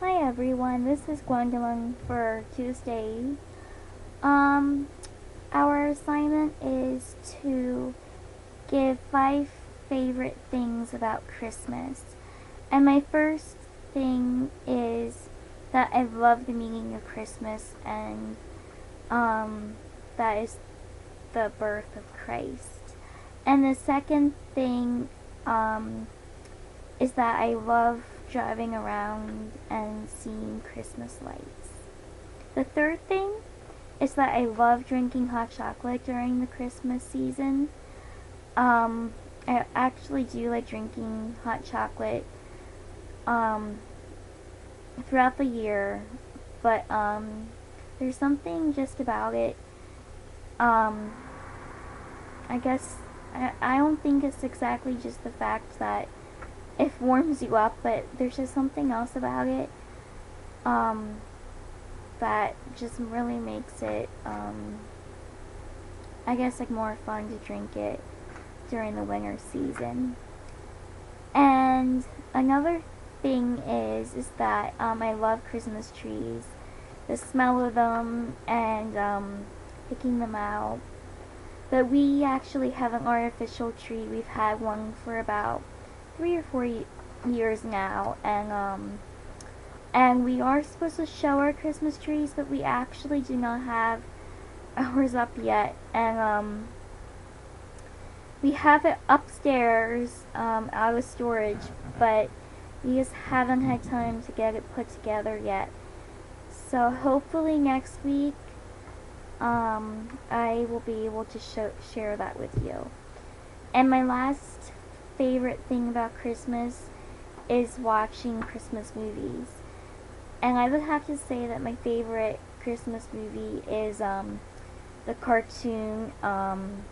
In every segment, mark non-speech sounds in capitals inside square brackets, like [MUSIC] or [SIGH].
Hi everyone, this is Gwendolyn for Tuesday. Um, our assignment is to give five favorite things about Christmas. And my first thing is that I love the meaning of Christmas and um, that is the birth of Christ. And the second thing um, is that I love driving around and seeing Christmas lights. The third thing is that I love drinking hot chocolate during the Christmas season. Um, I actually do like drinking hot chocolate um, throughout the year, but um, there's something just about it. Um, I guess I, I don't think it's exactly just the fact that it warms you up, but there's just something else about it um, that just really makes it, um, I guess, like more fun to drink it during the winter season. And another thing is, is that um, I love Christmas trees. The smell of them and um, picking them out. But we actually have an artificial tree. We've had one for about three or four years now, and um, and we are supposed to show our Christmas trees, but we actually do not have [LAUGHS] ours up yet, and um, we have it upstairs um, out of storage, but we just haven't had time to get it put together yet. So hopefully next week um, I will be able to show, share that with you. And my last favorite thing about Christmas is watching Christmas movies. And I would have to say that my favorite Christmas movie is um, the cartoon um,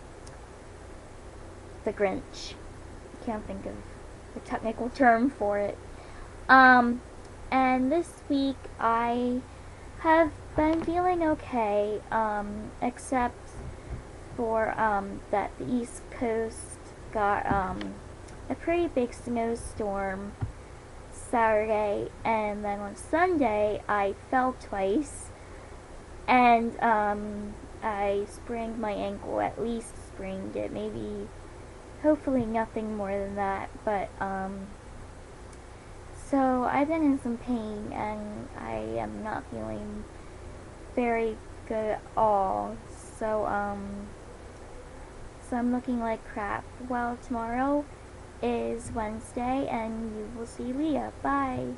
The Grinch. I can't think of the technical term for it. Um, and this week I have been feeling okay, um, except for um, that the East Coast got um, a pretty big snowstorm Saturday, and then on Sunday I fell twice, and um, I sprained my ankle, at least sprained it, maybe, hopefully nothing more than that, but, um, so I've been in some pain, and I am not feeling very good at all, so, um, so I'm looking like crap. Well, tomorrow is Wednesday, and you will see Leah. Bye.